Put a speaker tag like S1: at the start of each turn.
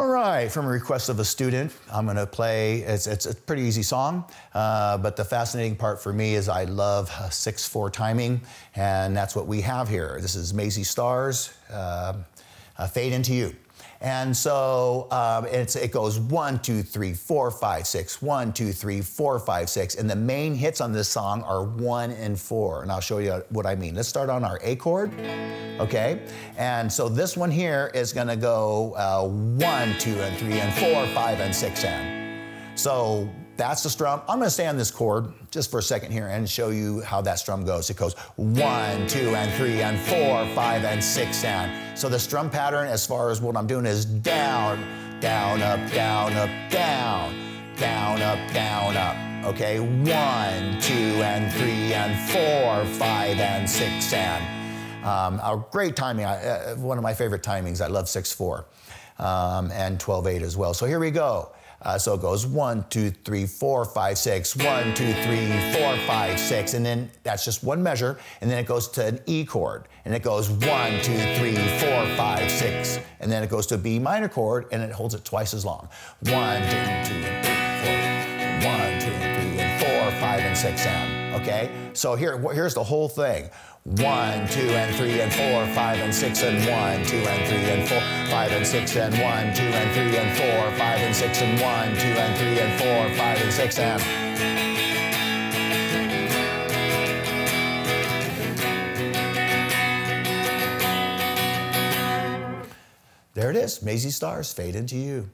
S1: All right, from a request of a student, I'm going to play. It's, it's a pretty easy song, uh, but the fascinating part for me is I love 6 4 timing, and that's what we have here. This is Mazzy Star's uh, Fade Into You. And so um, it goes one, two, three, four, five, six, one, two, three, four, five, six. And the main hits on this song are one and four. And I'll show you what I mean. Let's start on our A chord, okay? And so this one here is gonna go uh, one, two, and three, and four, five, and six, and. So that's the strum. I'm gonna stay on this chord just for a second here and show you how that strum goes. It goes one, two, and three, and four, five, and six, and. So the strum pattern, as far as what I'm doing, is down, down, up, down, up, down, down, up, down, up. Okay, one, two, and three, and four, five, and six, and. Um, a great timing, uh, one of my favorite timings. I love 6-4 um, and 12-8 as well. So here we go. Uh, so it goes one, two, three, four, five, six, one, two, three, four, five, six, and then that's just one measure, and then it goes to an E chord, and it goes one, two, three, four, five, six, and then it goes to a B minor chord, and it holds it twice as long. One, two, three, four, one, two, three, and four, five, and six, and okay. So here, here's the whole thing. One, two, and three, and four, five, and six, and one, two, and three, and four, five, and six, and one, two, and three, and four, five, and six, and one, two, and three, and four, five, and six, and. There it is, Mazzy Stars, Fade Into You.